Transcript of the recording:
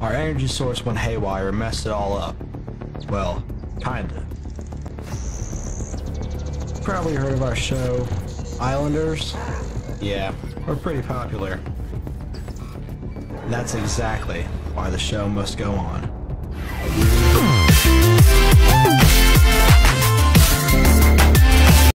Our energy source went haywire and messed it all up. Well, kinda. Probably heard of our show, Islanders? Yeah, we're pretty popular. That's exactly why the show must go on.